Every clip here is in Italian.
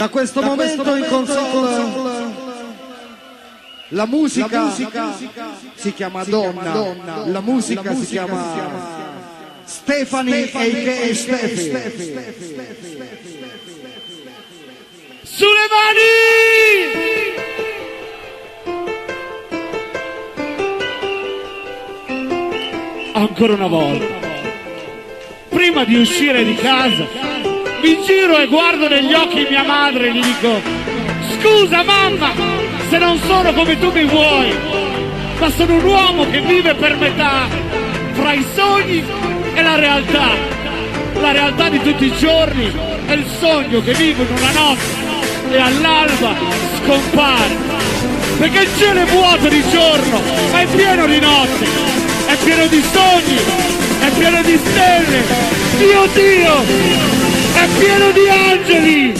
Da questo, da momento, questo momento in console, console la, musica la musica, si chiama, si donna. chiama donna, la musica, la musica si chiama, si chiama Stefani a.k.a. Stefi. Sulle mani! Ancora una volta. Prima di uscire di casa mi giro e guardo negli occhi mia madre e gli dico scusa mamma se non sono come tu mi vuoi ma sono un uomo che vive per metà fra i sogni e la realtà. La realtà di tutti i giorni è il sogno che vivo in una notte e all'alba scompare. Perché il cielo è vuoto di giorno ma è pieno di notte è pieno di sogni è pieno di stelle. Dio Dio è pieno di angeli!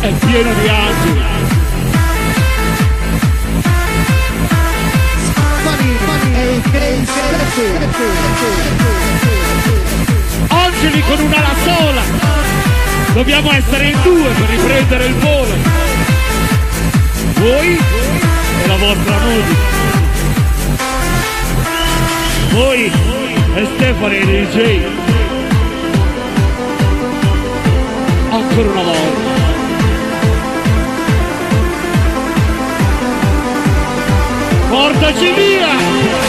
È pieno di angeli! Funny, funny, angeli con un'ala sola. Dobbiamo essere in due per riprendere il volo. Voi e la vostra musica. Voi e Stefano e DJ. Ancora una volta. Portaci via!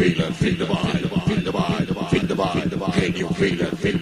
feel it? Feel the vibe. Feel the vibe. Feel the vibe. the vibe. feel it? Feel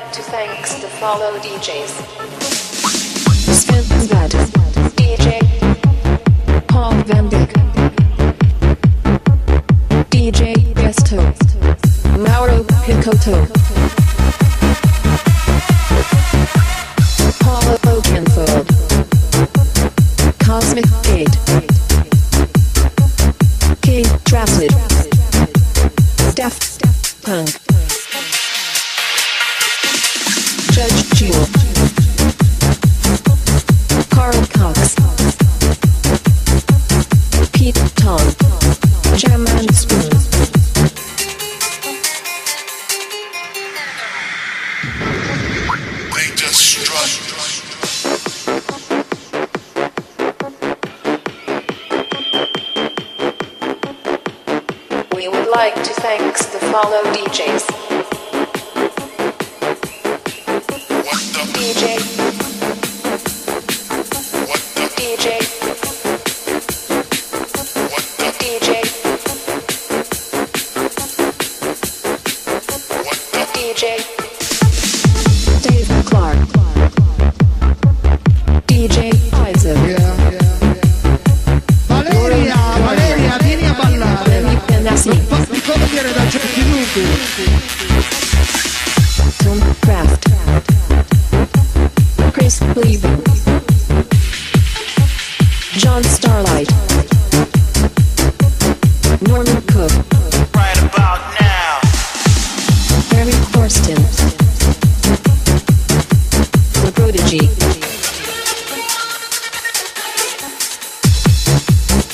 like to thank the follow DJs. Sven DJ Paul Van Dyck, DJ Gesto, Mauro Picotto.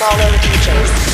follow over DJs.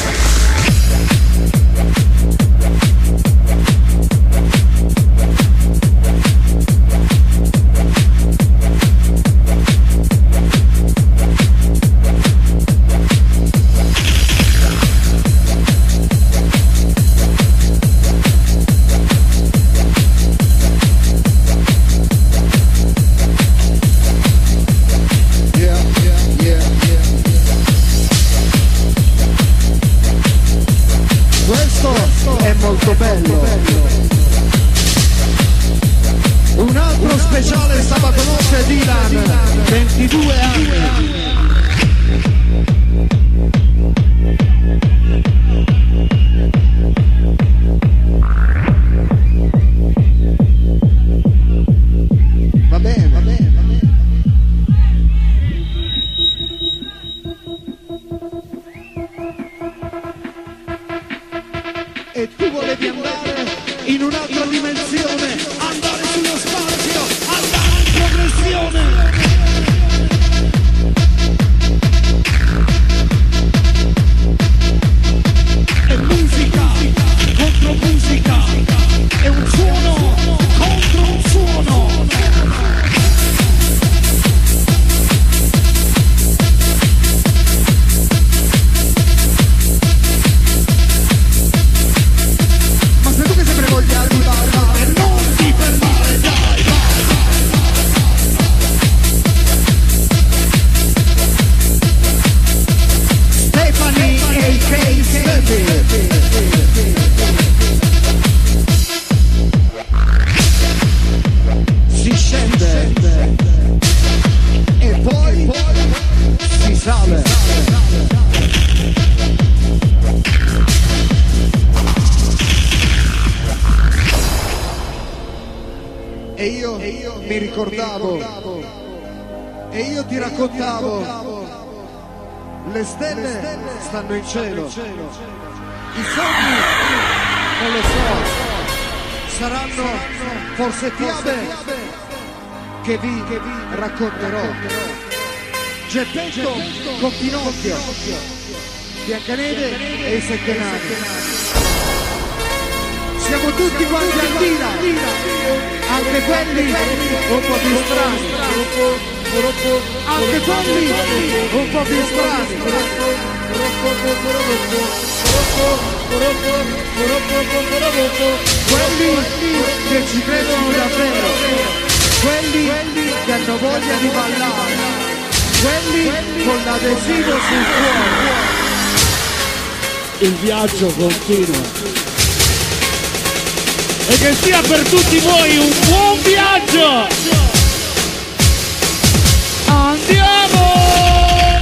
Cielo. I sogni non lo so saranno forse fiabe che vi, che vi racconterò. Geppetto con Pinocchio Biancaneve e i sette nani siamo tutti quanti a Dina anche quelli un po' più strani. Anche quelli un po' più strani quelli che ci credono davvero quelli che hanno voglia di ballare quelli con l'adesivo sul cuore Il viaggio continua. E che sia per tutti voi un buon viaggio! Andiamo!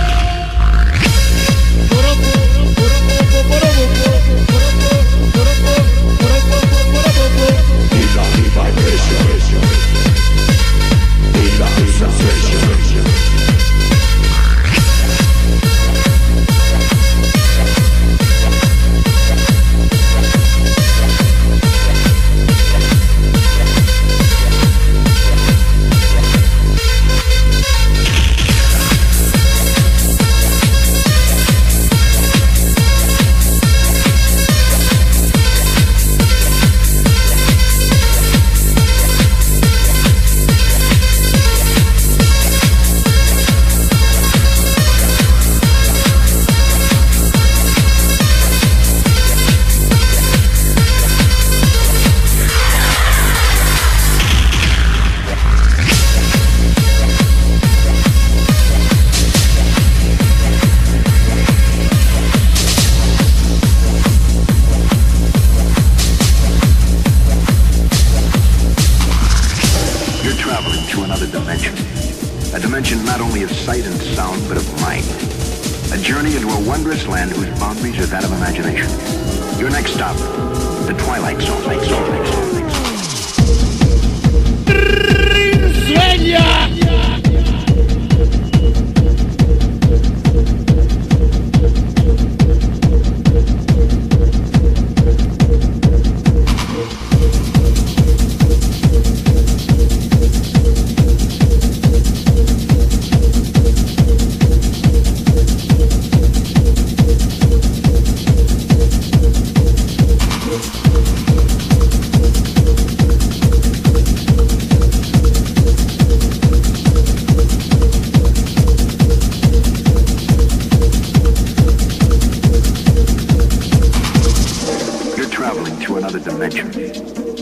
Traveling to another dimension.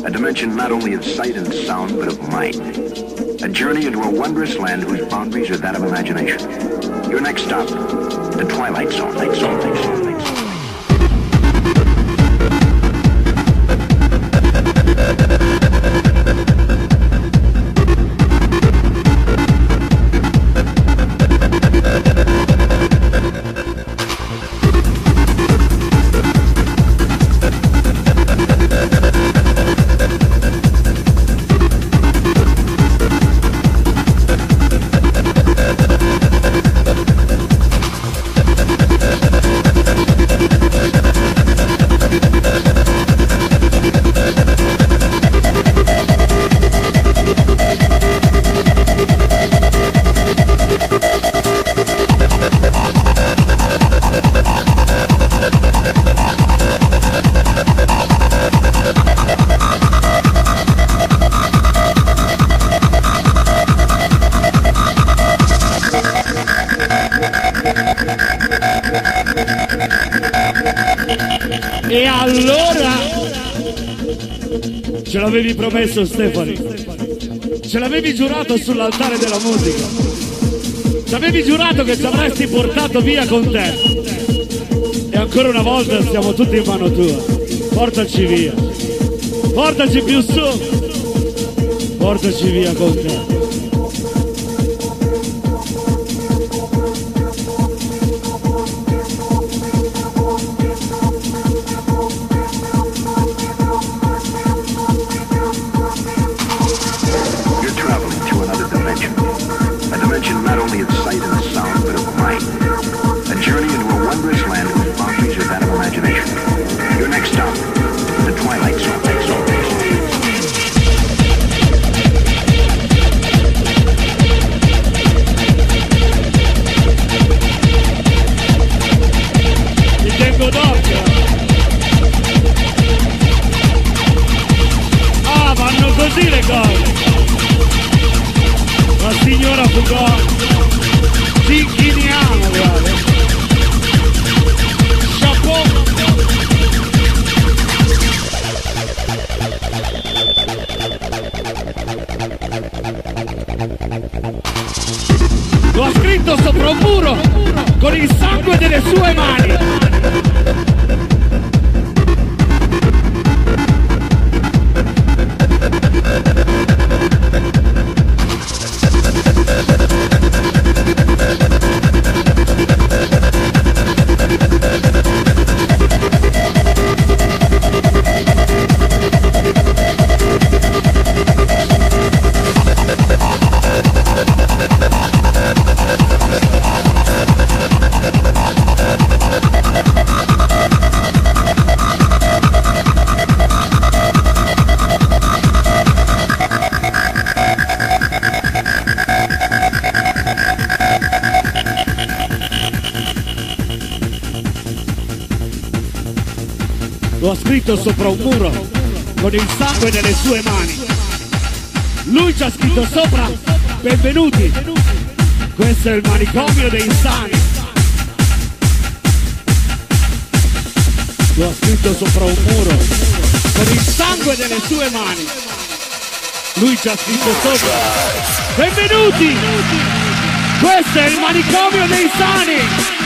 A dimension not only of sight and sound, but of mind. A journey into a wondrous land whose boundaries are that of imagination. Your next stop, the Twilight Zone. Light Zone. Light Zone. Light Zone. Promesso Stefani, ce l'avevi giurato sull'altare della musica, ci avevi giurato che ci avresti portato via con te. E ancora una volta siamo tutti in mano tua. Portaci via, portaci più su, portaci via con te. manicomio dei sani. Lo ha scritto sopra un muro con il sangue delle sue mani. Lui ci ha scritto sopra. Benvenuti! Questo è il manicomio dei sani!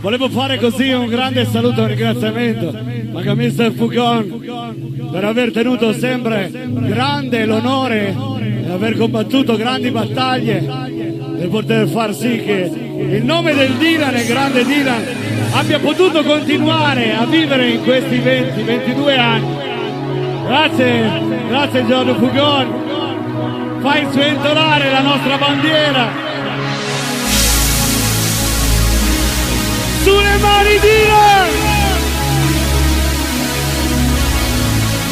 Volevo fare così un grande saluto e ringraziamento a Mr. Fugon per aver tenuto sempre grande l'onore e aver combattuto grandi battaglie per poter far sì che il nome del Dylan, il grande Dylan, abbia potuto continuare a vivere in questi 20-22 anni. Grazie, grazie Giorgio Fugon, fai sventolare la nostra bandiera. Mani Dylan!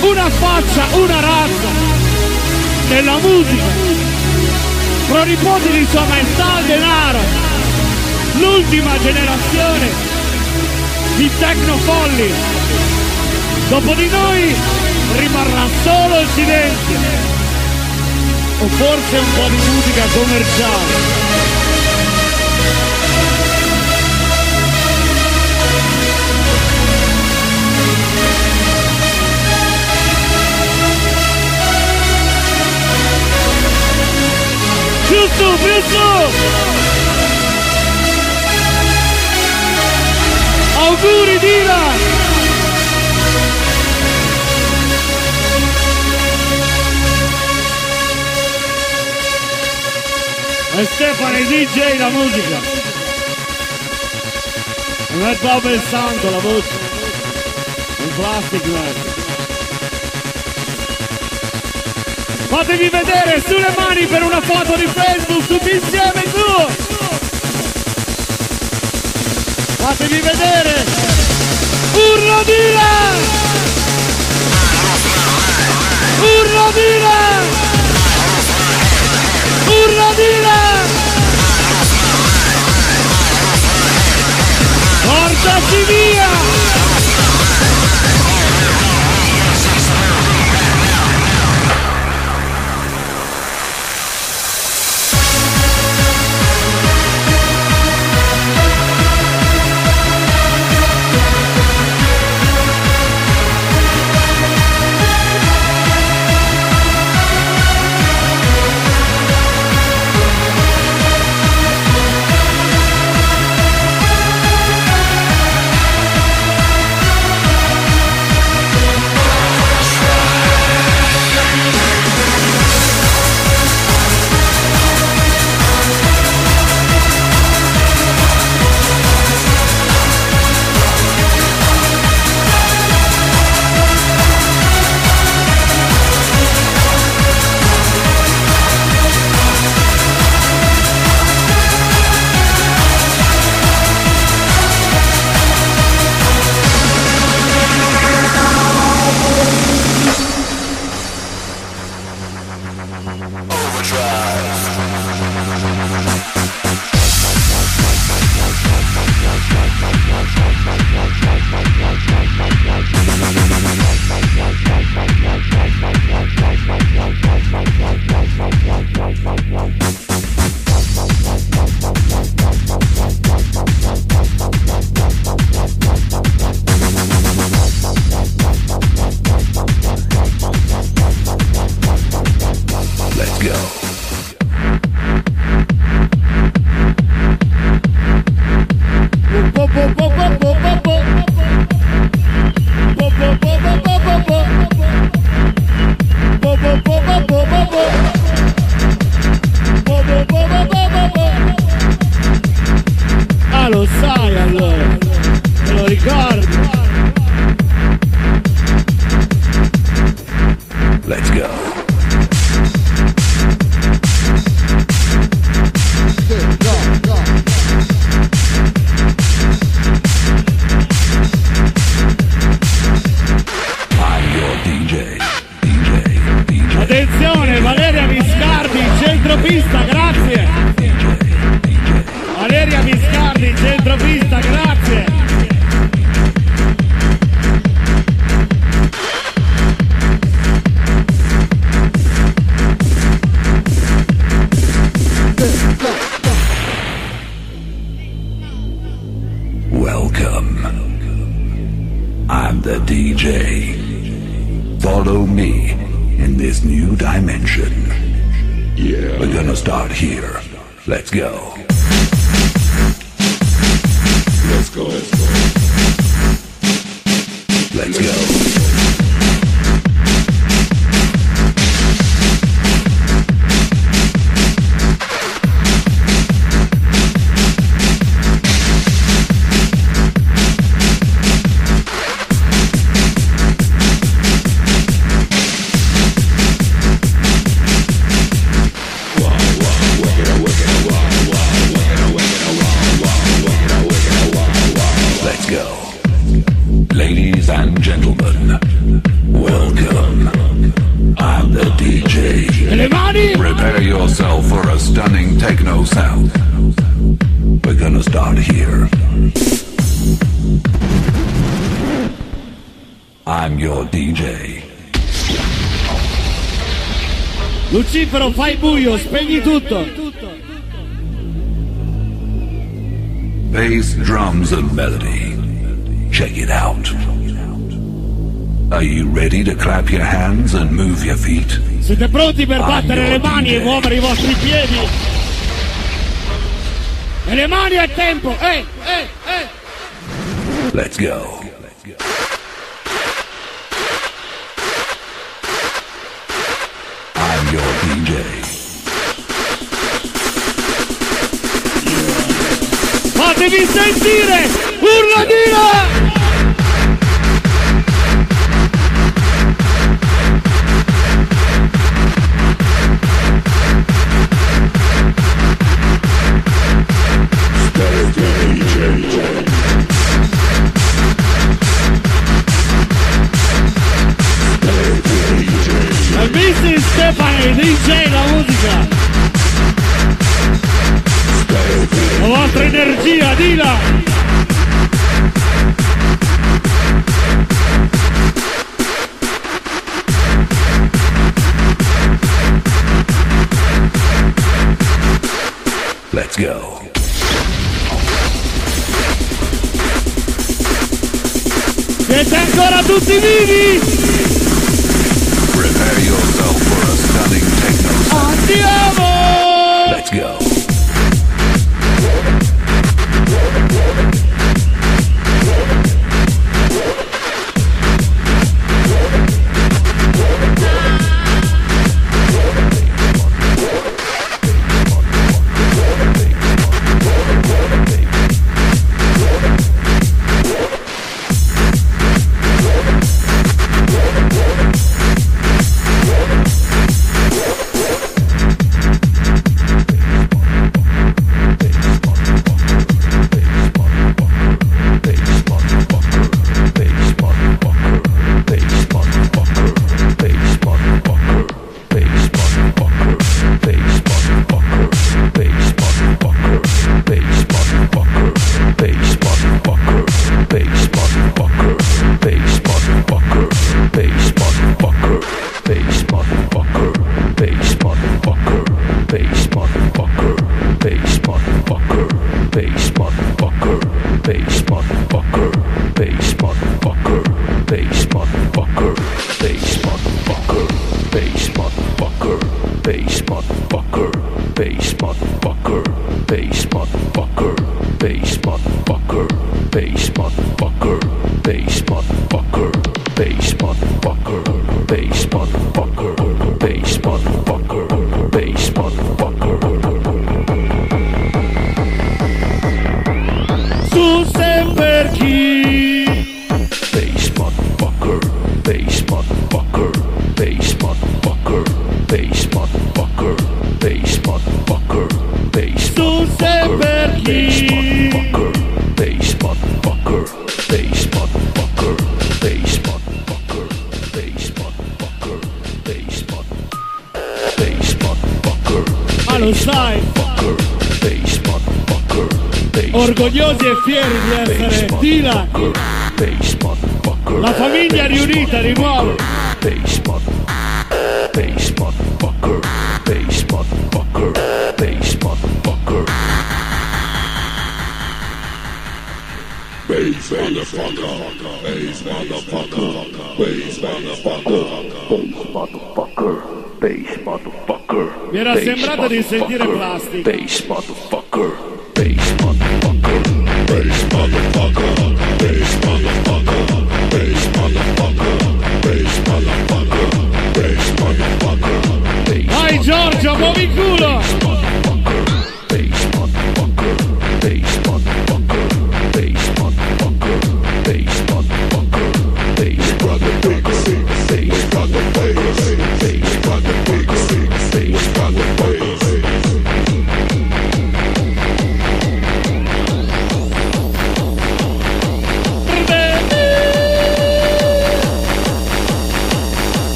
Una faccia, una razza della musica pronipote di Sua Maestà Denaro, l'ultima generazione di Tecnofolli. Dopo di noi rimarrà solo il silenzio o forse un po' di musica commerciale. Più su! Auguri Dylan! E Stefano DJ la musica! Non è proprio il santo la voce! Un plastic man! Fatevi vedere sulle mani per una foto di Facebook tutti insieme tu! Fatevi vedere! Urlo Dylan! Urlo Dylan! Urlo Dylan! Lucifero, fai buio, spegni tutto. Bass, drums, and melody. Check it out. Are you ready to clap your hands and move your feet? Siete pronti per battere le mani e muovere i vostri piedi? E le mani a tempo! Eh, eh, eh! Let's go. Fatevi sentire! Urladina! E ancora bass motherfucker, bass motherfucker, bass motherfucker, bass motherfucker. Mi era sembrato di sentire plastica. Bass motherfucker, bass motherfucker, bass motherfucker, bass motherfucker, bass motherfucker, bass motherfucker, bass motherfucker. Vai Giorgio, muovi il culo!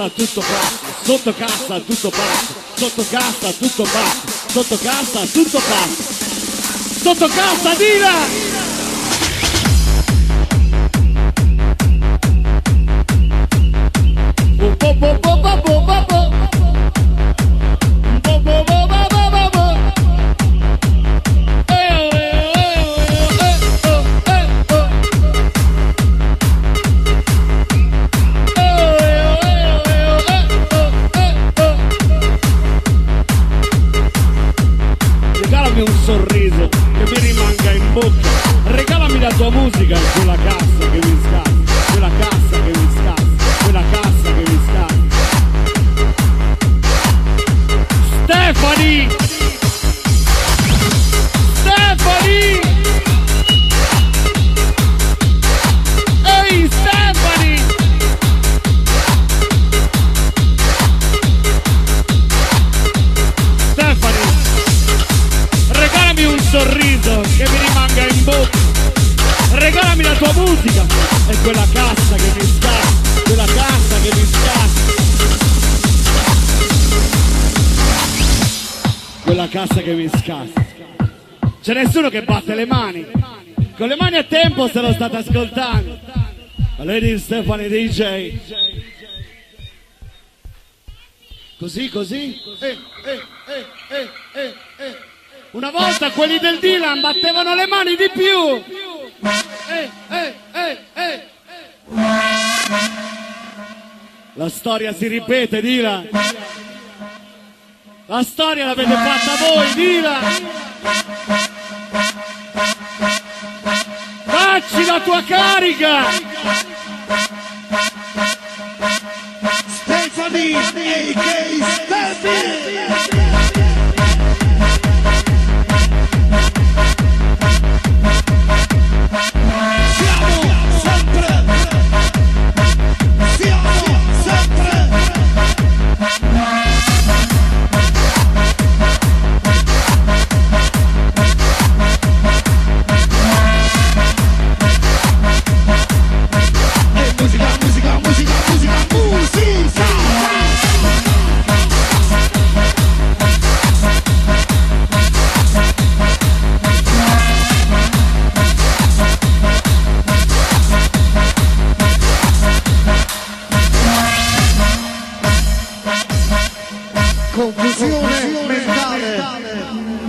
cassa tutto basso, sotto cassa tutto basso, sotto cassa tutto basso, sotto cassa tutto basso, sotto cassa dila! cazzo che mi scassa. C'è nessuno che batte le mani. Con le mani a tempo se lo state ascoltando. Lady Stefani DJ. Così, così. Eh, eh, eh, eh, Una volta quelli del Dylan battevano le mani di più. La storia si ripete, Dylan. La storia l'avete fatta voi, viva! Facci la tua carica! Stephanie, a.k.a. Stephanie! confusione mentale.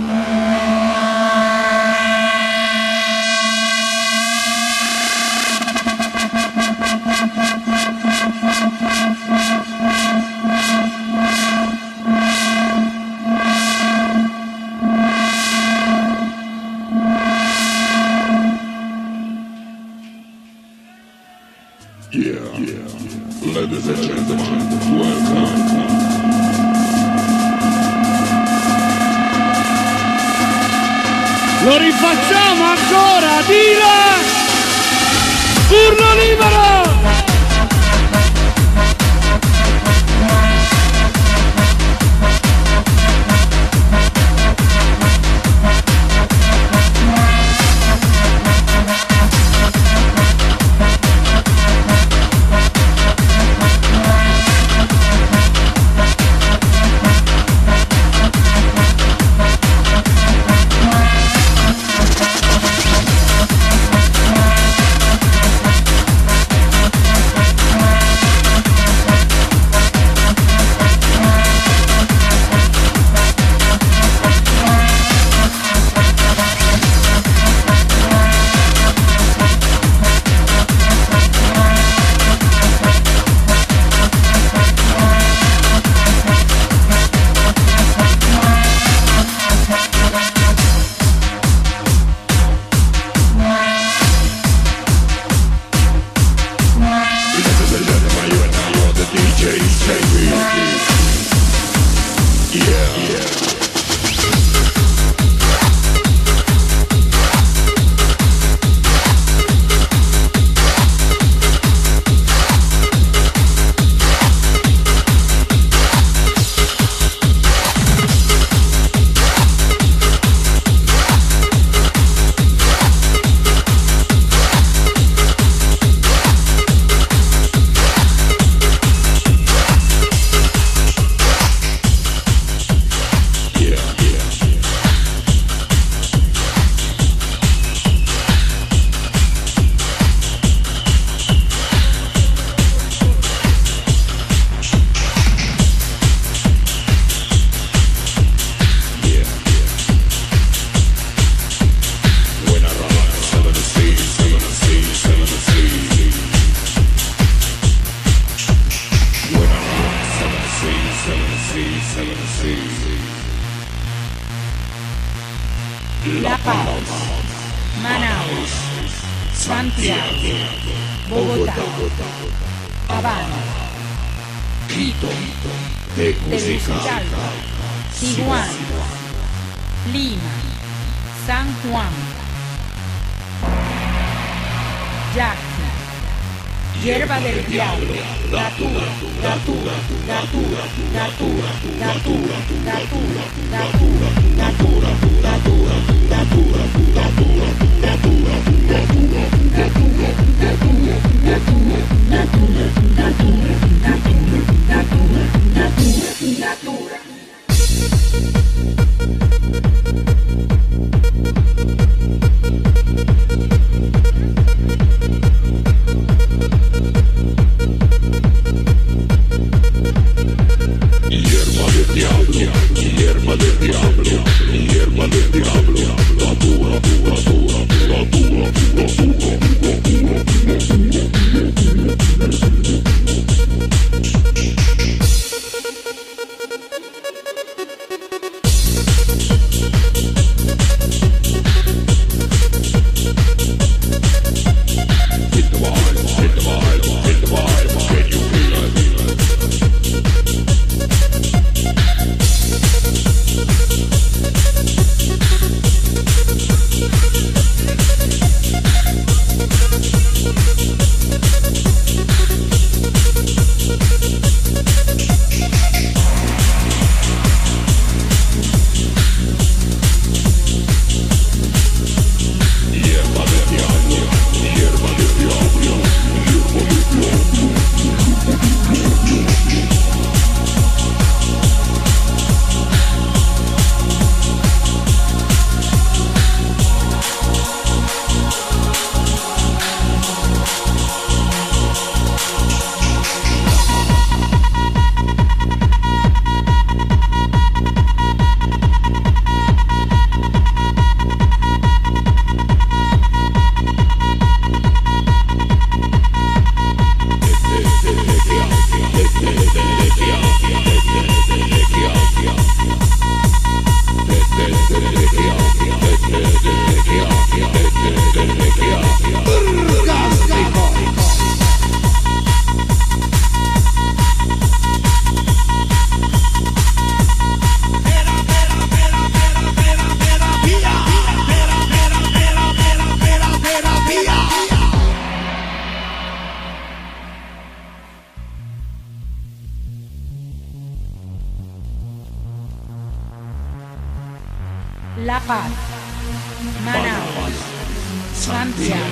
Santiago,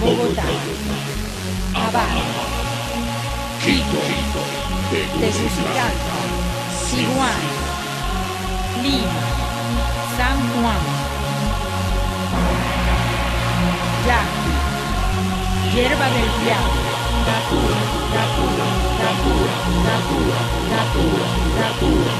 Bogotá, Habana, Quito, Tegucigalpa, Sihuán, Lima, San Juan, Yaqui, Hierba del Diablo. Natura, natura, natura, natura, natura.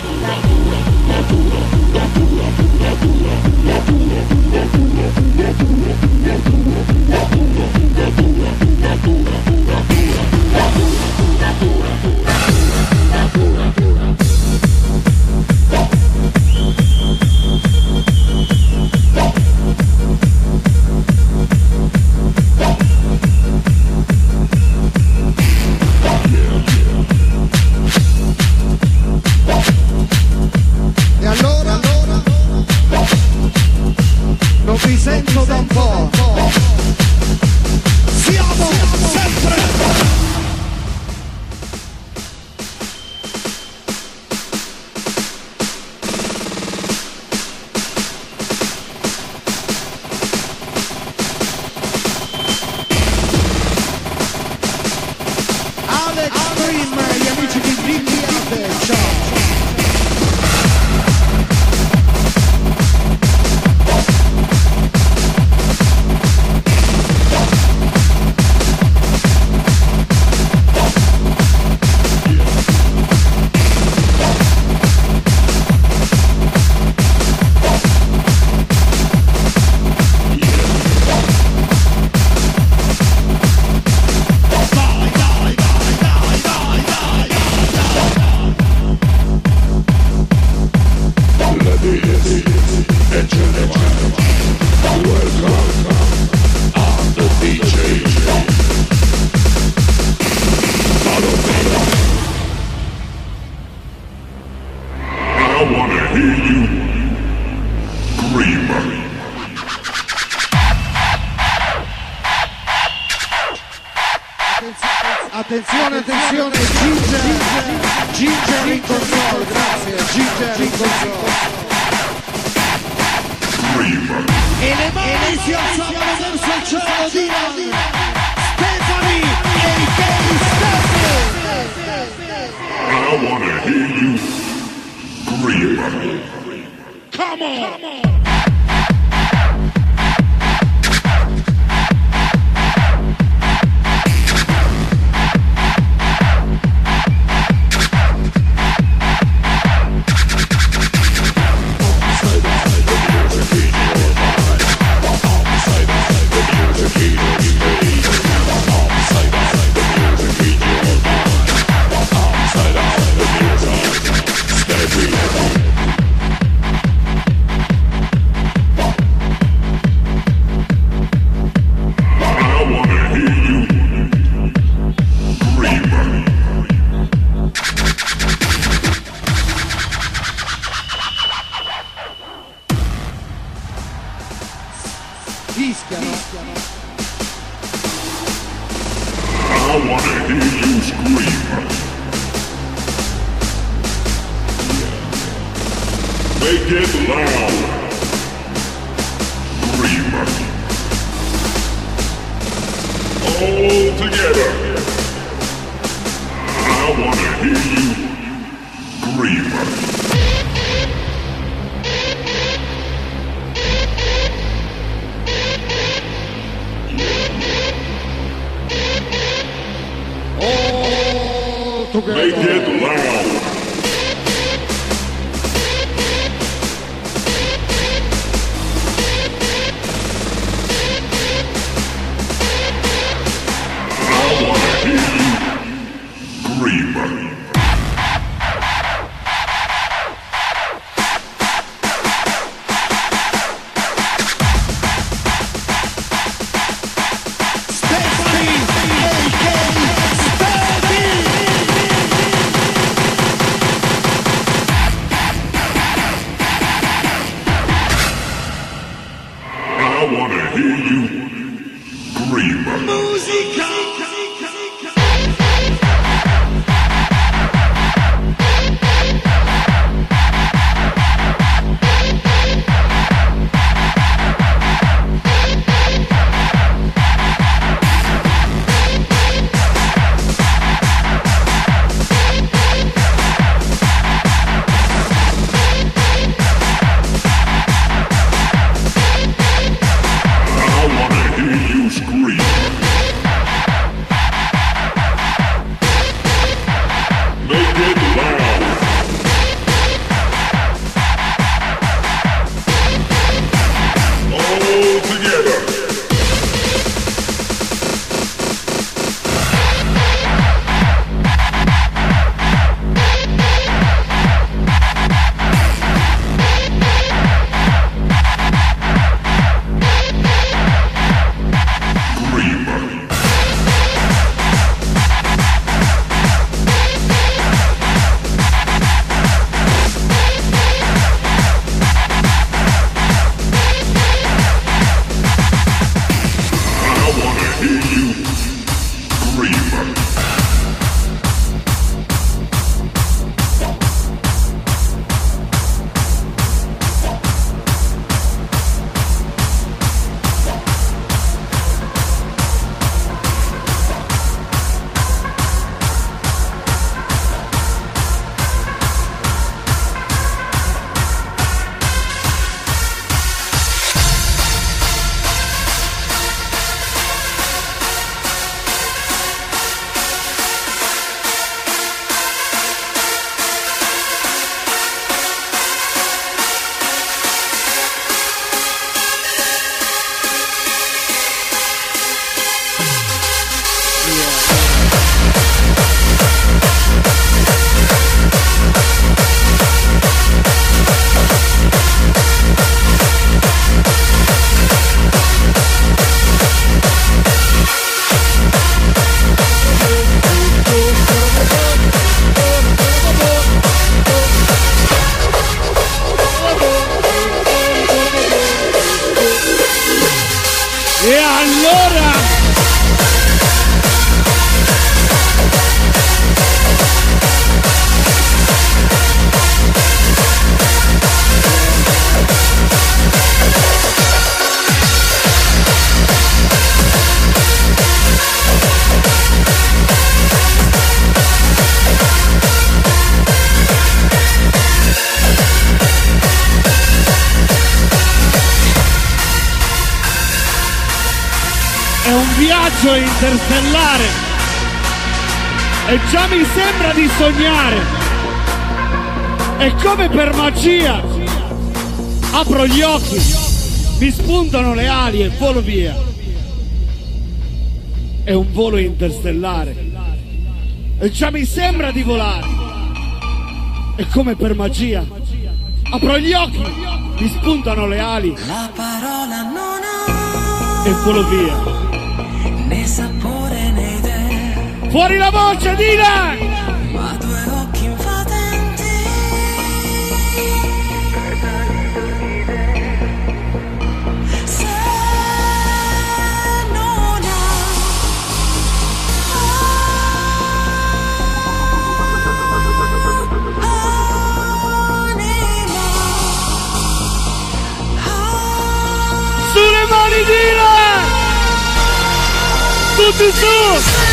on par. E già mi sembra di sognare. E come per magia apro gli occhi, mi spuntano le ali e volo via. È un volo interstellare e già mi sembra di volare. E come per magia apro gli occhi, mi spuntano le ali La parola non ha e volo via. né idee, Fuori la voce, Dylan! ma due occhi invadenti. Se non ha anima, Sulle mani, Dylan! Tutti su!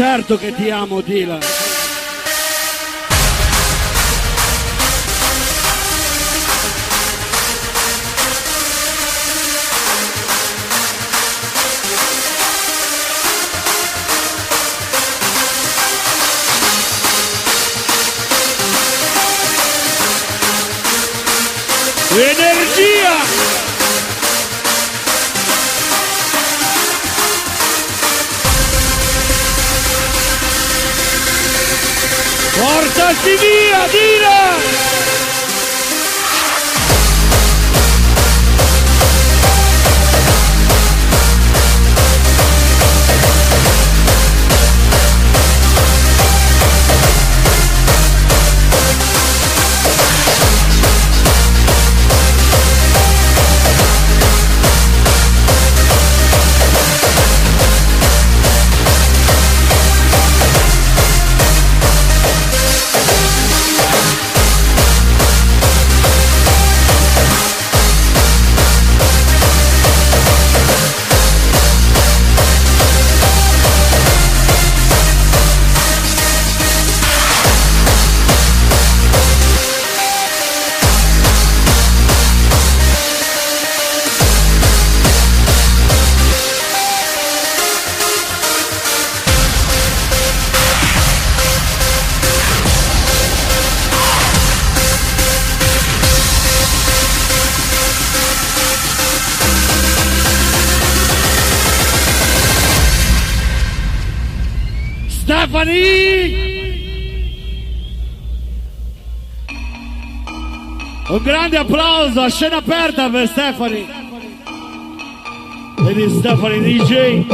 Certo che ti amo, Dylan. Energia! Portati via, applauso a scena aperta per Stefani. È Stefani DJ.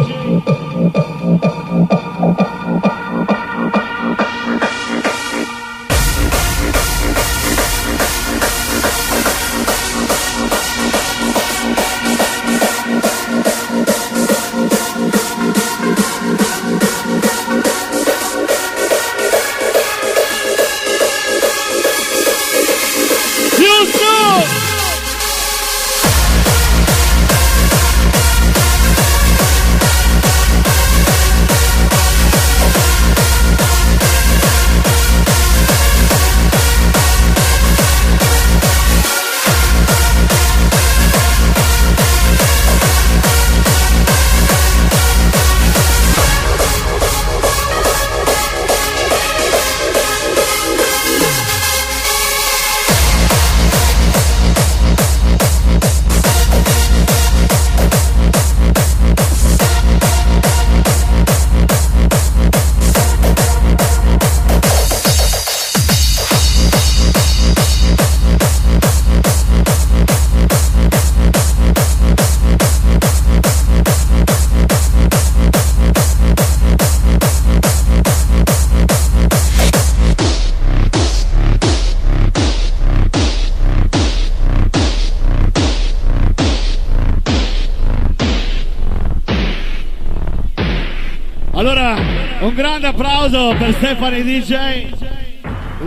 Applauso per Stefani DJ,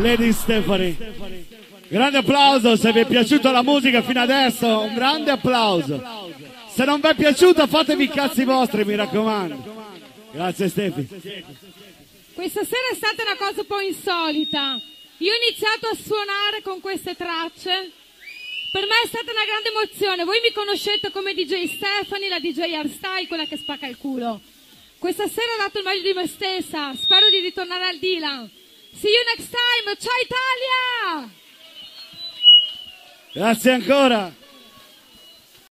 Lady Stefani. Grande applauso se vi è piaciuta la musica fino adesso, un grande applauso. Se non vi è piaciuta fatevi i cazzi vostri, mi raccomando. Grazie Stefi. Questa sera è stata una cosa un po' insolita. Io ho iniziato a suonare con queste tracce. Per me è stata una grande emozione. Voi mi conoscete come DJ Stefani, la DJ Hardstyle, quella che spacca il culo. Questa sera ho dato il meglio di me stessa. Spero di ritornare al Dylan. See you next time. Ciao Italia! Grazie ancora.